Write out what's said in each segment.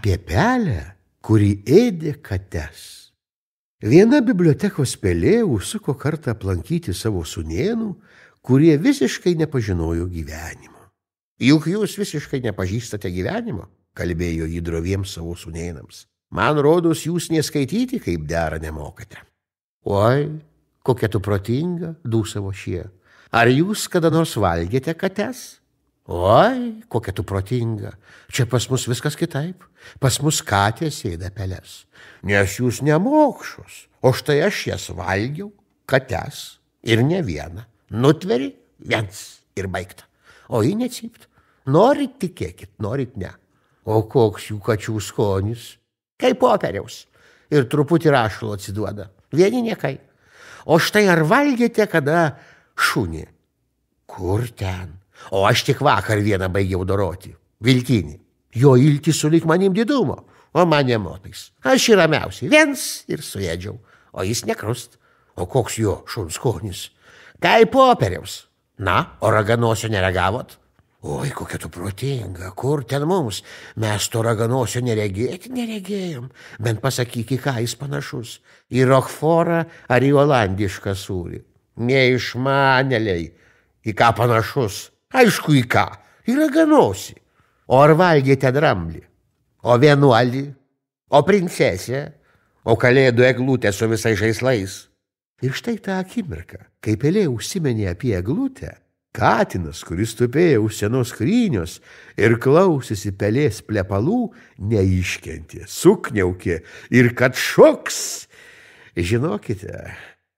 apie pelę, kuri ėdė kates. Viena bibliotekos pelė užsuko kartą aplankyti savo sunėnų, kurie visiškai nepažinojo gyvenimo. Juk jūs visiškai nepažįstate gyvenimo, kalbėjo jį droviems savo sunėnams. Man rodos, jūs neskaityti, kaip dera nemokate. Oi, kokia tu protinga, dūsavo šie. Ar jūs kada nors valgėte kates? Oi, kokia tu protinga. Čia pas mus viskas kitaip. Pas mus katės ėda peles. Nes jūs nemokšus. O štai aš jas valgiau, kates. Ir ne vieną. Nutveri viens ir baigta. O ji necypt. Norit tikėkit, norit ne. O koks jų kačių skonis? Kaip popieriaus. Ir truputį rašalo atsiduoda. Vieni niekai. O štai ar valgėte kada šunį? Kur ten? O aš tik vakar vieną baigiau doroti. Vilkinį. Jo iltis sulik manim didumo, o mane motais. Aš ir ramiausiai. Viens ir suėdžiau. O jis nekrust. O koks jo šunskonis? Kaip popieriaus. Na, o raganosio neragavot? Oi, kokia tu protinga, kur ten mums? Mes to raganosio neregėti neregėjom. Bent pasakyk, į ką jis panašus. Į Rokforą ar į olandišką sūrį. Neišmaneliai. Į ką panašus? Aišku, į ką? Į raganosį. O ar valgėte dramblį? O vienuolį? O princesę? O kalėdų eglutę su visais žaislais? Ir štai tą akimirką, kai pelė užsimenė apie eglutę, Katinas, kuris tupėjo už senos skrynios ir klausėsi pelės plepalų, neiškentė, sukniaukė ir kad šoks. Žinokite,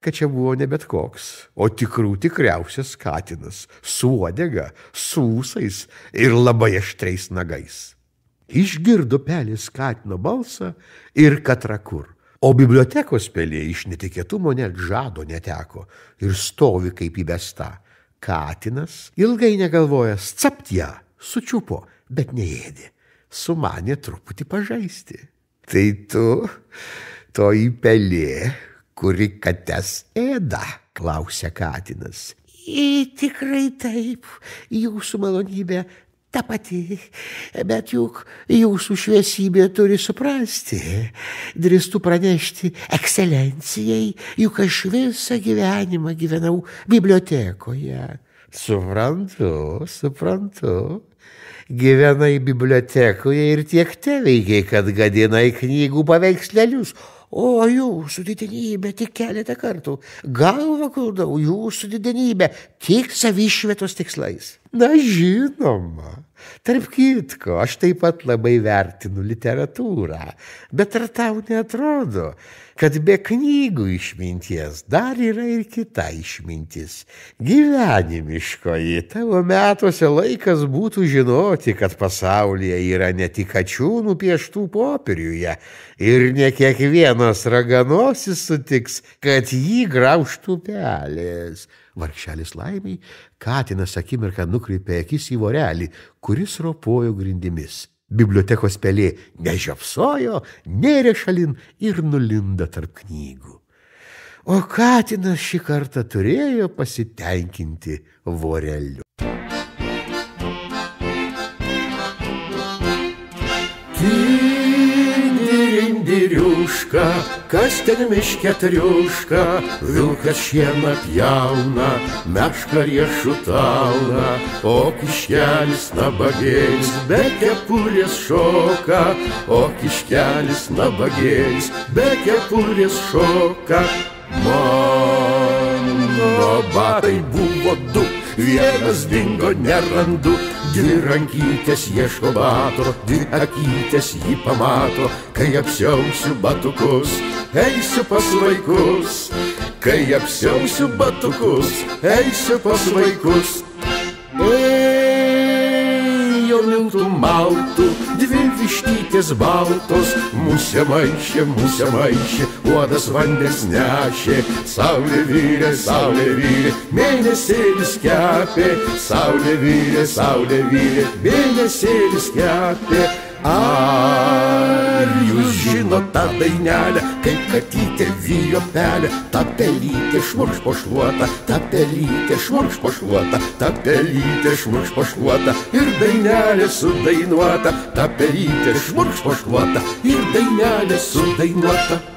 kad čia buvo ne bet koks, o tikrų tikriausias katinas, su uodega, sūsais ir labai aštriais nagais. Išgirdo pelės katino balsą ir katrakur. O bibliotekos pelė iš netikėtumo net žado neteko ir stovi kaip įbesta. Katinas, ilgai negalvojęs, capt ją, sučiupo, bet neėdė. Sumanė truputį pažaisti. Tai tu, toji pelė, kuri kates ėda, klausė Katinas. Į tikrai taip, jūsų malonybė, ta pati, bet juk jūsų šviesybė turi suprasti, drįstu pranešti ekscelencijai, juk aš visą gyvenimą gyvenau bibliotekoje. Suprantu, suprantu. Gyvenai bibliotekoje ir tiek te veikiai, kad gadinai knygų paveikslelius, O jūsų didenybė tik keletą kartų. Galva kurdau jūsų didenybė tik savišvietos tikslais. Na žinoma, tarp kitko, aš taip pat labai vertinu literatūrą, bet ar tau netrodo, kad be knygų išminties dar yra ir kita išmintis. Gyvenimiškoji tavo metuose laikas būtų žinoti, kad pasaulyje yra ne tik kačių nupieštų popieriuje ir ne kiekvienas raganosis sutiks, kad jį graužtų pelės. Varkšelis laimiai, katinas akimirką nukreipė akis į vorelį, kuris ropojo grindimis. Bibliotekos pelė nežiopsojo, nėrė šalin ir nulinda tarp knygų. O katinas šį kartą turėjo pasitenkinti voreliu. Diriuška, kas ten miške triuška, vilkas šieną pjauna, meška riešutauna, o kiškelis nabagėlis, be kepurės šoka, o kiškelis nabagėlis, be kepurės šoka. Mano batai buvo du, vienas dingo nerandu, dvi rankytės ieško bato, dvi akytės jį pamato, kai apsiausiu batukus, eisiu pas vaikus, kai apsiausiu batukus, eisiu pas vaikus. Ėjo miltų maltų, dvi vištytės baltos, musė maišė, musė maišė, uodas vandens nešė, saulė vyrė, saulė vyrė, mėnesėlis kepė, saulė vyrė, saulė vyrė, mėnesėlis kepė. Ar jūs žinote tą dainelę, kaip katytė vyjo pelę, ta pelytė šmurš pošluota, ta pelytė šmurš pošluota, ta pelytė šmurš pošluota ir dainelė sudainuota, ta pelytė šmurš pošluota ir dainelė sudainuota.